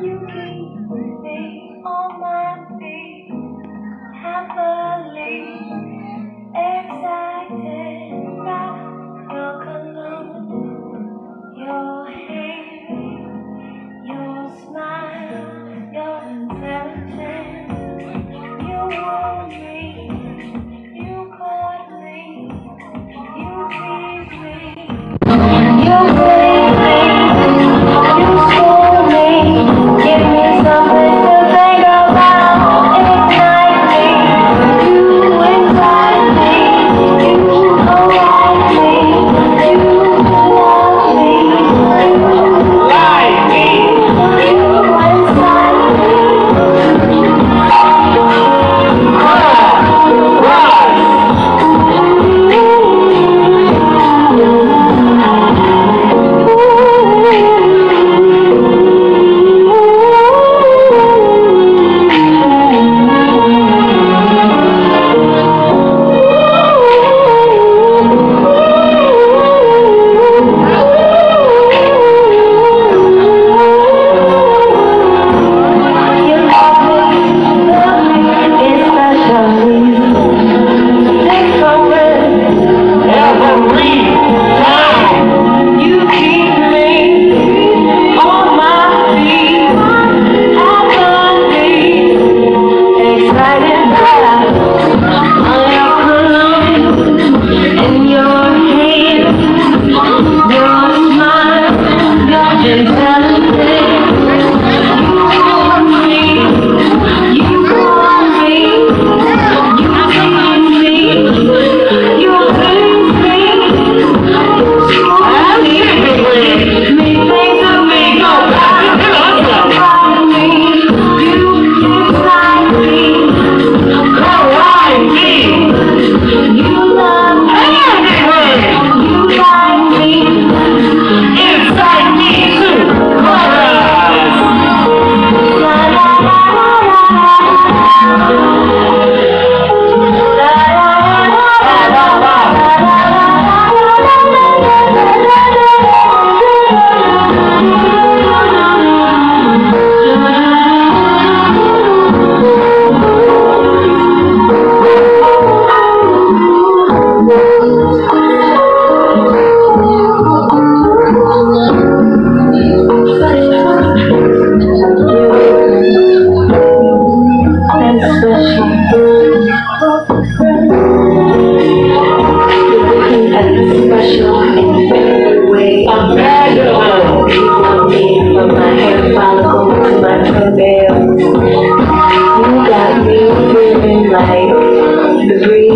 you keep me on my feet, happily excited your cologne, your hair, your smile, your intelligence. You want me, you caught me, you tease me, you.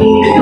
You.